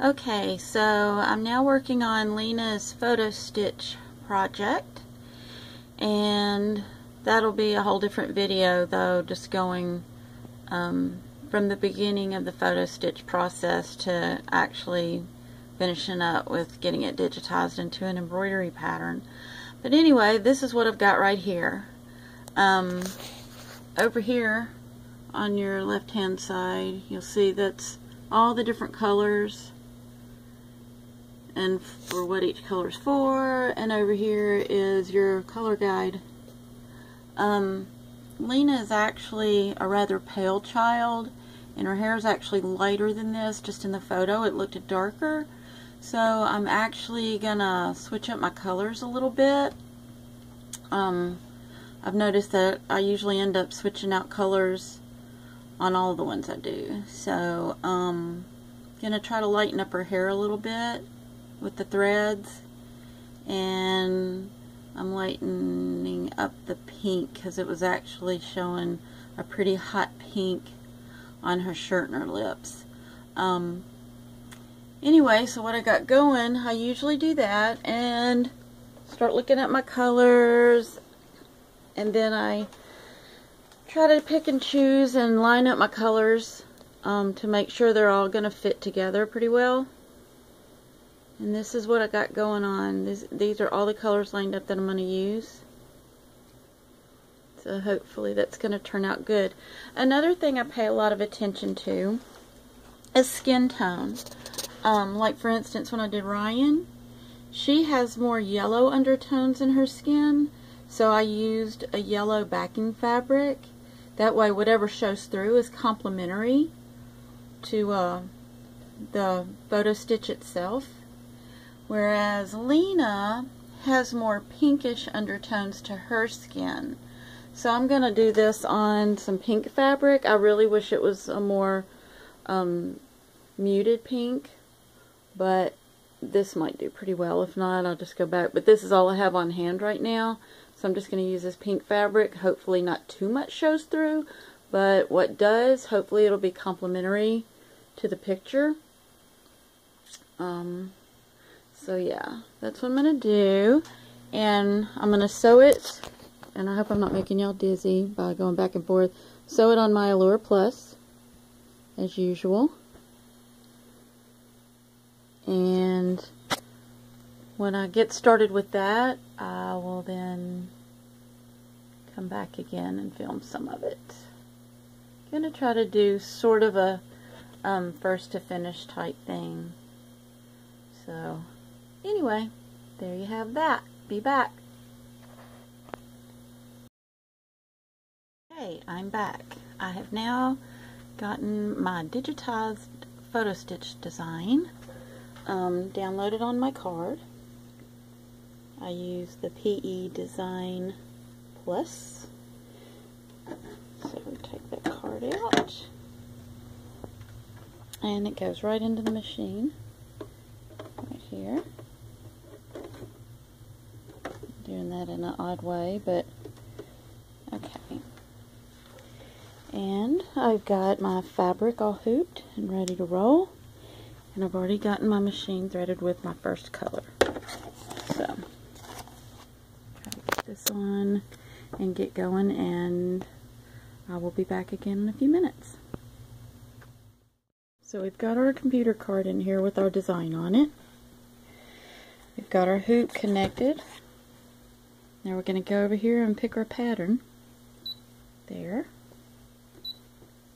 Okay, so I'm now working on Lena's photo stitch project and that'll be a whole different video though just going um, from the beginning of the photo stitch process to actually finishing up with getting it digitized into an embroidery pattern. But anyway, this is what I've got right here. Um, over here on your left hand side you'll see that's all the different colors and for what each color is for and over here is your color guide. Um, Lena is actually a rather pale child and her hair is actually lighter than this just in the photo. It looked darker. So I'm actually gonna switch up my colors a little bit. Um, I've noticed that I usually end up switching out colors on all the ones I do. So, um, gonna try to lighten up her hair a little bit with the threads. And I'm lightening up the pink because it was actually showing a pretty hot pink on her shirt and her lips. Um, anyway, so what I got going, I usually do that and start looking at my colors and then I try to pick and choose and line up my colors um, to make sure they're all going to fit together pretty well. And this is what I got going on. This, these are all the colors lined up that I'm going to use. So hopefully that's going to turn out good. Another thing I pay a lot of attention to is skin tone. Um, like for instance when I did Ryan, she has more yellow undertones in her skin so I used a yellow backing fabric. That way whatever shows through is complementary to uh, the photo stitch itself. Whereas Lena has more pinkish undertones to her skin. So I'm going to do this on some pink fabric. I really wish it was a more um, muted pink, but this might do pretty well. If not, I'll just go back. But this is all I have on hand right now. So I'm just going to use this pink fabric. Hopefully not too much shows through, but what does, hopefully it'll be complementary to the picture. Um, so yeah, that's what I'm going to do. And I'm going to sew it, and I hope I'm not making y'all dizzy by going back and forth. Sew it on my Ellure Plus, as usual. And when I get started with that, I will then come back again and film some of it. I'm going to try to do sort of a um, first to finish type thing. So, anyway, there you have that. Be back. Hey, I'm back. I have now gotten my digitized photo stitch design um, downloaded on my card. I use the PE Design Plus. So we take that card out. And it goes right into the machine. Right here. Doing that in an odd way, but okay. And I've got my fabric all hooped and ready to roll. And I've already gotten my machine threaded with my first color. So, put this on and get going and I will be back again in a few minutes. So we've got our computer card in here with our design on it. We've got our hoop connected. Now we're going to go over here and pick our pattern. There.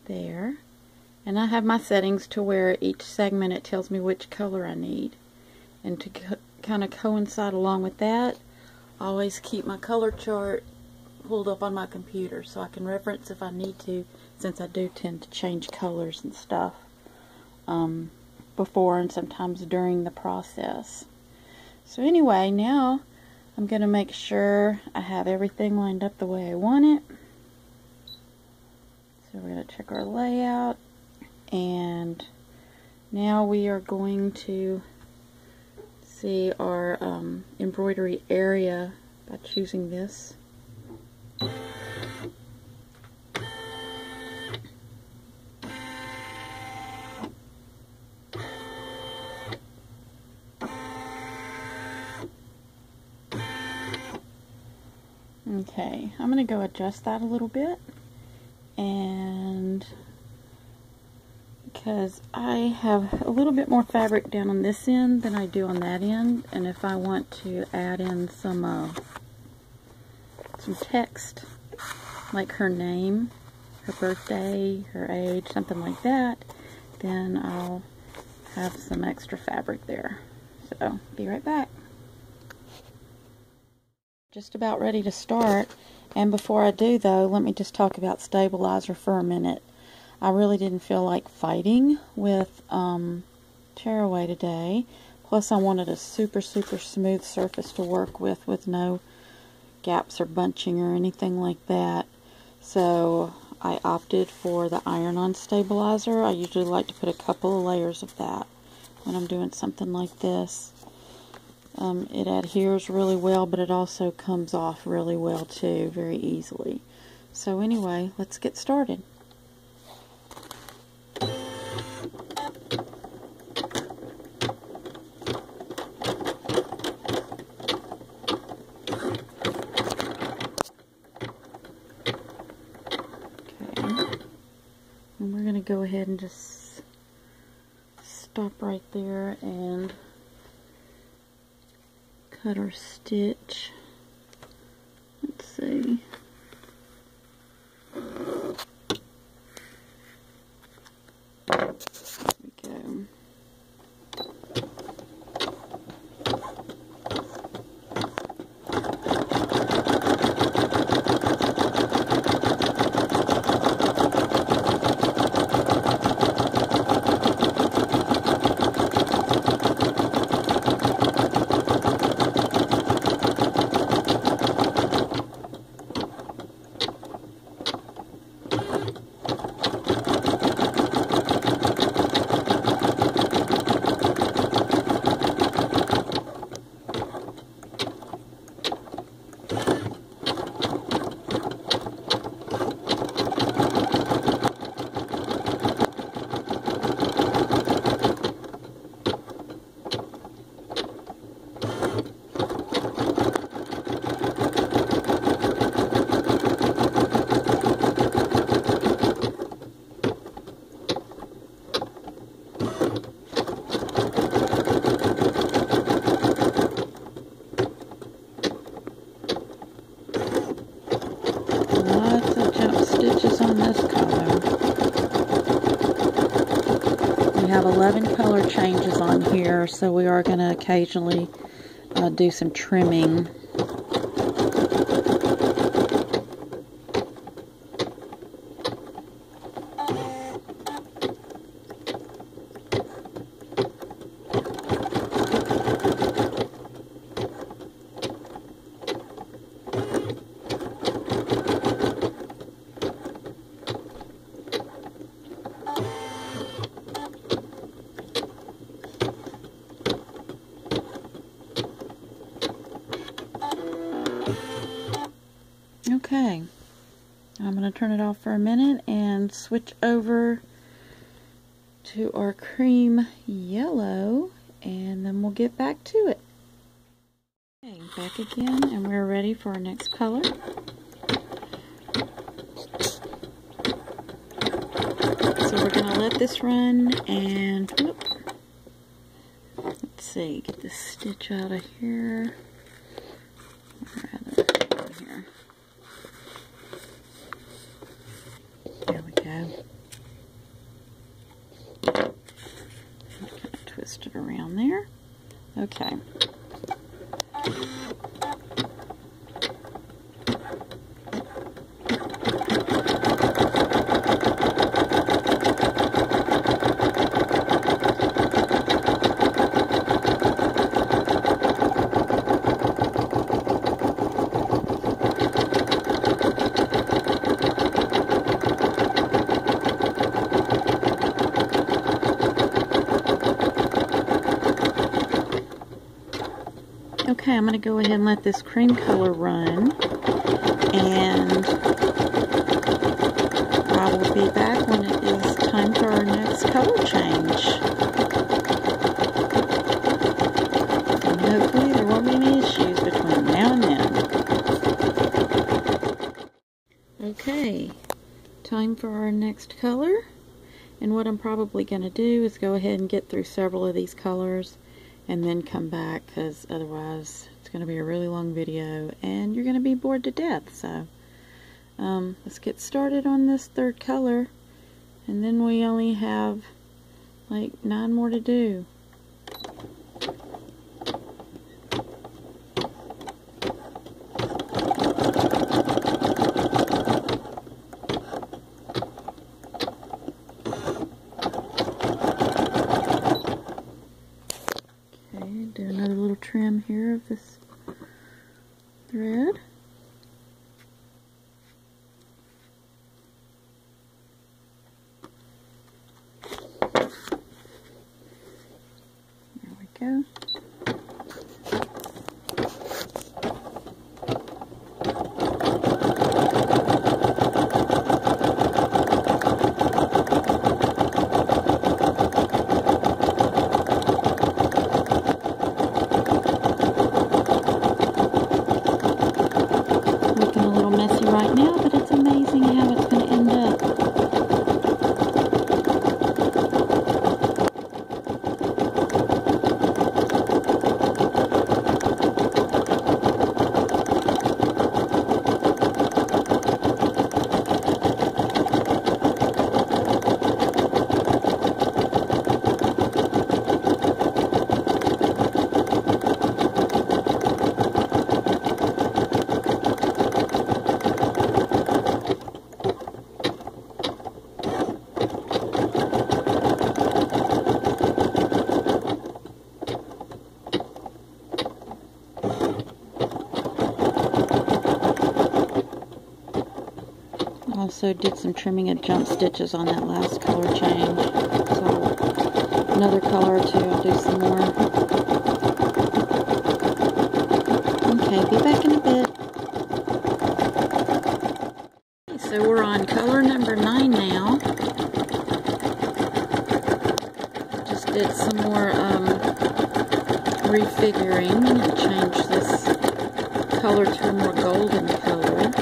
There. And I have my settings to where each segment it tells me which color I need. And to kind of coincide along with that, I always keep my color chart pulled up on my computer so I can reference if I need to since I do tend to change colors and stuff um, before and sometimes during the process. So anyway, now I'm going to make sure I have everything lined up the way I want it. So we're going to check our layout and now we are going to see our um, embroidery area by choosing this. Okay, I'm going to go adjust that a little bit. And because I have a little bit more fabric down on this end than I do on that end. And if I want to add in some, uh, some text, like her name, her birthday, her age, something like that, then I'll have some extra fabric there. So, be right back. Just about ready to start. And before I do, though, let me just talk about stabilizer for a minute. I really didn't feel like fighting with um, tearaway today. Plus, I wanted a super, super smooth surface to work with with no gaps or bunching or anything like that. So I opted for the iron-on stabilizer. I usually like to put a couple of layers of that when I'm doing something like this. Um, it adheres really well, but it also comes off really well too, very easily. So anyway, let's get started. Okay. And we're gonna go ahead and just stop right there and cut our stitch. Let's see. have 11 color changes on here, so we are going to occasionally uh, do some trimming Okay, I'm going to turn it off for a minute and switch over to our cream yellow and then we'll get back to it. Okay, back again and we're ready for our next color. So we're going to let this run and whoop, let's see, get this stitch out of here. Twist it around there. Okay. Okay, I'm going to go ahead and let this cream color run. And I will be back when it is time for our next color change. And hopefully there won't be any issues between now and then. Okay, time for our next color. And what I'm probably going to do is go ahead and get through several of these colors and then come back because otherwise it's going to be a really long video and you're going to be bored to death. So um, let's get started on this third color and then we only have like nine more to do. trim here of this thread. There we go. Also did some trimming of jump stitches on that last color change. So another color or two, I'll do some more. Okay, be back in a bit. So we're on color number nine now. Just did some more um, refiguring and changed this color to a more golden color.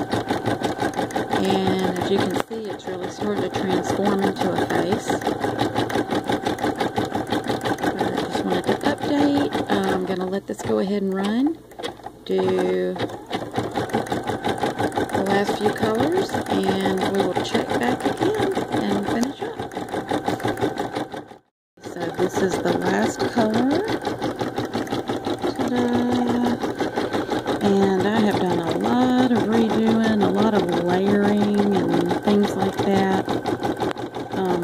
And as you can see, it's really starting to transform into a face. I just wanted to update. I'm going to let this go ahead and run. Do the last few colors, and we will check back again and finish up. So this is the last color. And I have done a lot of redoing, a lot of layering and things like that. Um,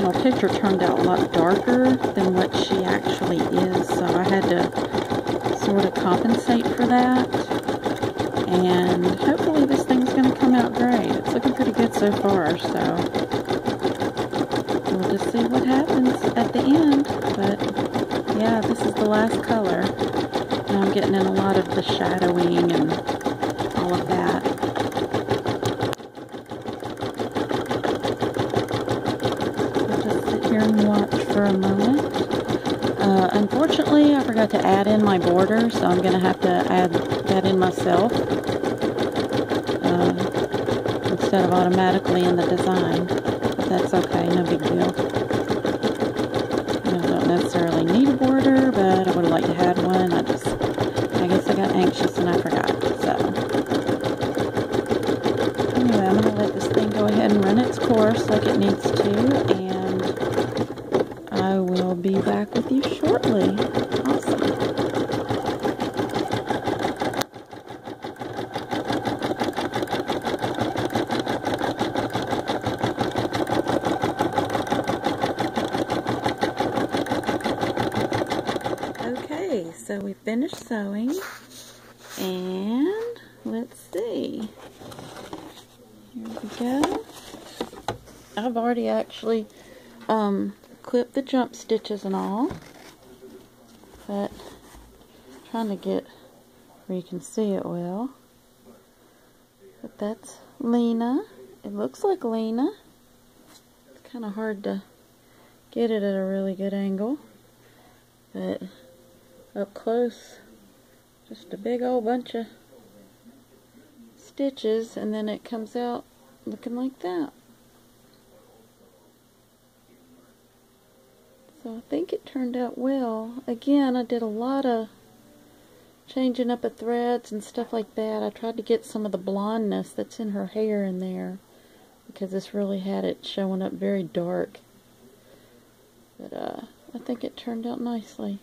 original picture turned out a lot darker than what she actually is, so I had to sort of compensate for that. And hopefully this thing's going to come out great. It's looking pretty good so far, so we'll just see what happens at the end. But yeah, this is the last color. Now I'm getting in a lot of the shadowing and all of that. I'll just sit here and watch for a moment. Uh, unfortunately, I forgot to add in my border, so I'm going to have to add that in myself uh, instead of automatically in the design. But that's okay, no big deal. I don't necessarily need a border, but I would like to have one. I just I guess I got anxious and I forgot. So, anyway, I'm going to let this thing go ahead and run its course like it needs to, be back with you shortly. Okay, so we finished sewing. And let's see. Here we go. I've already actually um, clipped the jump stitches and all. But I'm trying to get where you can see it well. But that's Lena. It looks like Lena. It's kind of hard to get it at a really good angle. But up close, just a big old bunch of stitches and then it comes out looking like that. So I think it turned out well. Again, I did a lot of changing up of threads and stuff like that. I tried to get some of the blondness that's in her hair in there because this really had it showing up very dark. But uh, I think it turned out nicely.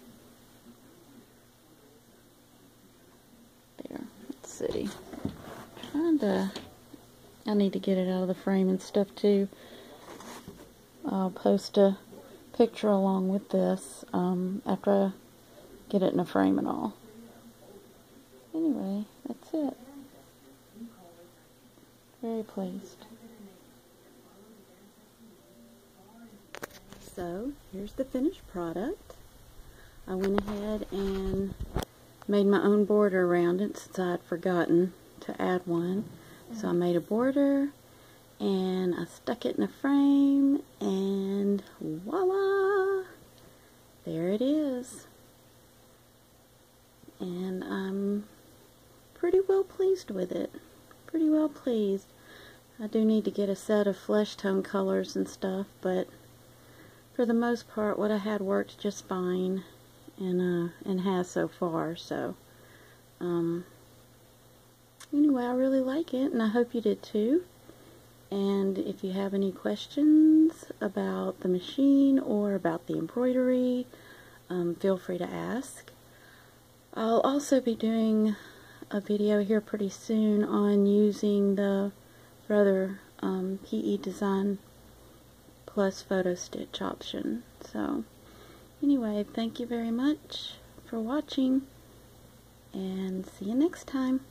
There, let's see. to, I need to get it out of the frame and stuff too. I'll post a picture along with this um, after I get it in a frame and all anyway, that's it. Very pleased. So, here's the finished product. I went ahead and made my own border around it since I had forgotten to add one. So I made a border and I stuck it in a frame and voila! There it is. And I'm pretty well pleased with it. Pretty well pleased. I do need to get a set of flesh tone colors and stuff, but for the most part, what I had worked just fine, and uh, and has so far. So, um, anyway, I really like it, and I hope you did too. And if you have any questions about the machine or about the embroidery, um, feel free to ask. I'll also be doing a video here pretty soon on using the Brother um, PE Design Plus Photo Stitch option. So, anyway, thank you very much for watching, and see you next time.